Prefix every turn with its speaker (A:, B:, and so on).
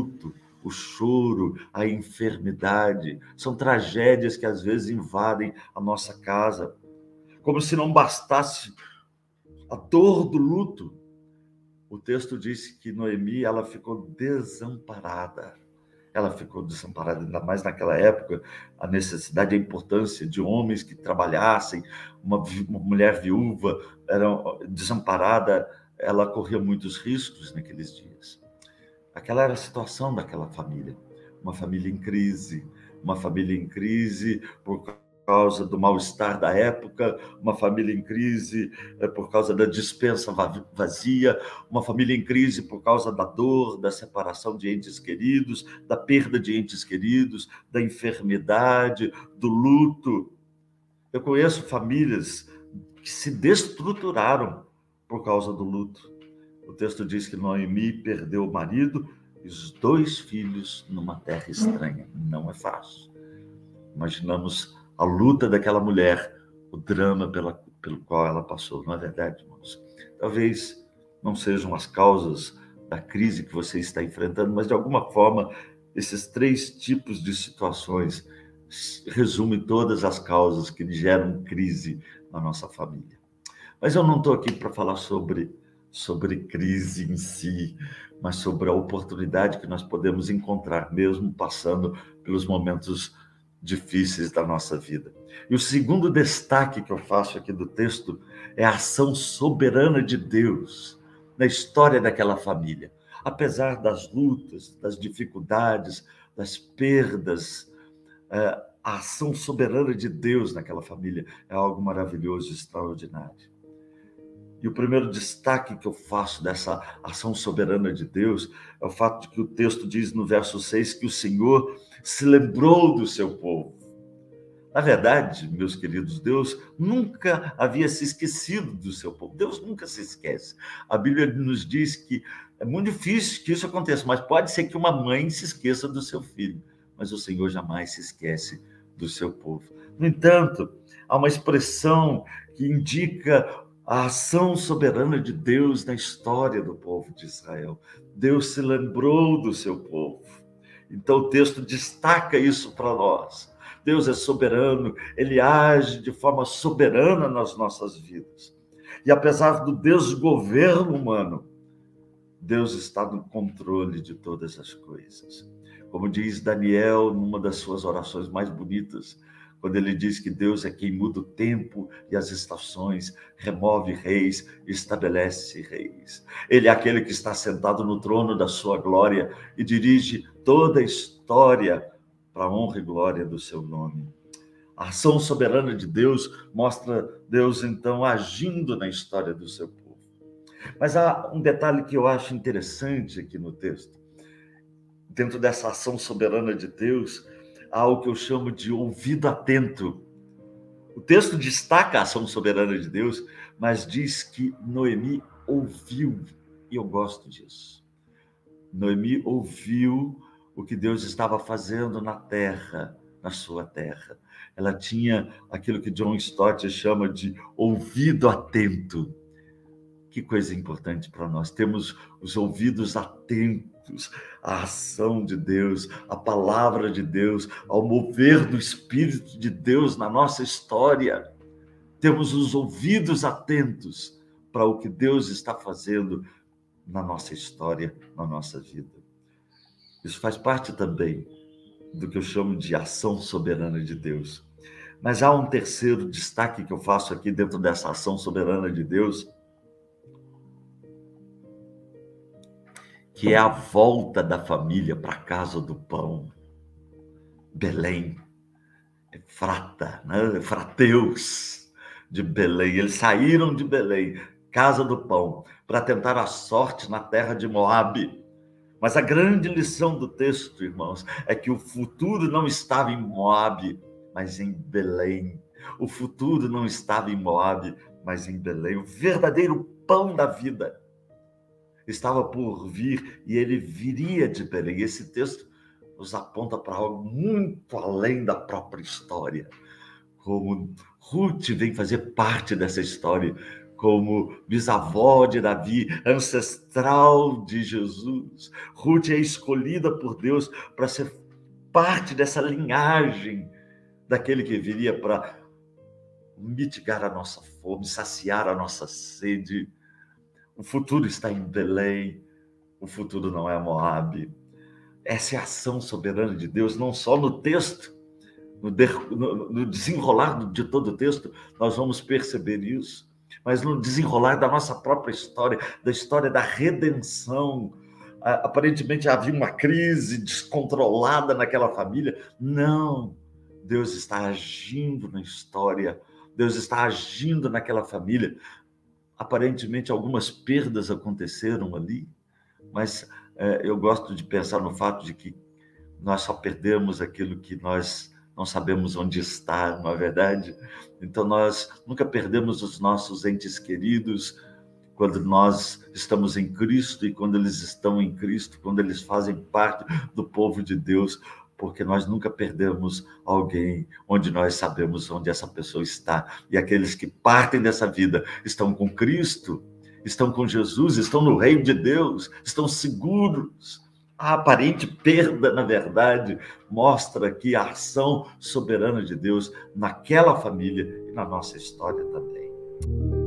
A: luto, o choro, a enfermidade. São tragédias que às vezes invadem a nossa casa. Como se não bastasse a dor do luto. O texto diz que Noemi ela ficou desamparada. Ela ficou desamparada, ainda mais naquela época, a necessidade, a importância de homens que trabalhassem, uma, uma mulher viúva era desamparada, ela corria muitos riscos naqueles dias. Aquela era a situação daquela família, uma família em crise, uma família em crise por causa do mal-estar da época, uma família em crise é, por causa da dispensa vazia, uma família em crise por causa da dor, da separação de entes queridos, da perda de entes queridos, da enfermidade, do luto. Eu conheço famílias que se destruturaram por causa do luto. O texto diz que Noemi perdeu o marido e os dois filhos numa terra estranha. Não é fácil. Imaginamos a luta daquela mulher, o drama pela, pelo qual ela passou. Não é verdade, irmãos? Talvez não sejam as causas da crise que você está enfrentando, mas de alguma forma esses três tipos de situações resumem todas as causas que geram crise na nossa família. Mas eu não estou aqui para falar sobre, sobre crise em si, mas sobre a oportunidade que nós podemos encontrar, mesmo passando pelos momentos difíceis da nossa vida. E o segundo destaque que eu faço aqui do texto é a ação soberana de Deus na história daquela família. Apesar das lutas, das dificuldades, das perdas, é, a ação soberana de Deus naquela família é algo maravilhoso, extraordinário. E o primeiro destaque que eu faço dessa ação soberana de Deus é o fato de que o texto diz no verso 6 que o Senhor se lembrou do seu povo. Na verdade, meus queridos, Deus nunca havia se esquecido do seu povo. Deus nunca se esquece. A Bíblia nos diz que é muito difícil que isso aconteça, mas pode ser que uma mãe se esqueça do seu filho, mas o Senhor jamais se esquece do seu povo. No entanto, há uma expressão que indica a ação soberana de Deus na história do povo de Israel. Deus se lembrou do seu povo. Então o texto destaca isso para nós. Deus é soberano, ele age de forma soberana nas nossas vidas. E apesar do desgoverno humano, Deus está no controle de todas as coisas. Como diz Daniel numa das suas orações mais bonitas, quando ele diz que Deus é quem muda o tempo e as estações, remove reis, estabelece reis. Ele é aquele que está sentado no trono da sua glória e dirige toda a história para a honra e glória do seu nome. A ação soberana de Deus mostra Deus então agindo na história do seu povo. Mas há um detalhe que eu acho interessante aqui no texto. Dentro dessa ação soberana de Deus, ao que eu chamo de ouvido atento. O texto destaca a ação soberana de Deus, mas diz que Noemi ouviu, e eu gosto disso. Noemi ouviu o que Deus estava fazendo na terra, na sua terra. Ela tinha aquilo que John Stott chama de ouvido atento. Que coisa importante para nós. Temos os ouvidos atentos à ação de Deus, à palavra de Deus, ao mover do Espírito de Deus na nossa história. Temos os ouvidos atentos para o que Deus está fazendo na nossa história, na nossa vida. Isso faz parte também do que eu chamo de ação soberana de Deus. Mas há um terceiro destaque que eu faço aqui dentro dessa ação soberana de Deus, que é a volta da família para a casa do pão. Belém, Frata, né? Frateus de Belém. Eles saíram de Belém, casa do pão, para tentar a sorte na terra de Moabe. Mas a grande lição do texto, irmãos, é que o futuro não estava em Moabe, mas em Belém. O futuro não estava em Moabe, mas em Belém. O verdadeiro pão da vida estava por vir e ele viria de Belém. Esse texto nos aponta para algo muito além da própria história. Como Ruth vem fazer parte dessa história, como bisavó de Davi, ancestral de Jesus. Ruth é escolhida por Deus para ser parte dessa linhagem daquele que viria para mitigar a nossa fome, saciar a nossa sede. O futuro está em Belém, o futuro não é Moabe. Essa é a ação soberana de Deus, não só no texto, no, de, no, no desenrolar de todo o texto, nós vamos perceber isso, mas no desenrolar da nossa própria história, da história da redenção. Aparentemente havia uma crise descontrolada naquela família. Não, Deus está agindo na história, Deus está agindo naquela família. Aparentemente algumas perdas aconteceram ali, mas é, eu gosto de pensar no fato de que nós só perdemos aquilo que nós não sabemos onde está, não é verdade? Então nós nunca perdemos os nossos entes queridos quando nós estamos em Cristo e quando eles estão em Cristo, quando eles fazem parte do povo de Deus, porque nós nunca perdemos alguém onde nós sabemos onde essa pessoa está. E aqueles que partem dessa vida estão com Cristo, estão com Jesus, estão no reino de Deus, estão seguros. A aparente perda, na verdade, mostra aqui a ação soberana de Deus naquela família e na nossa história também.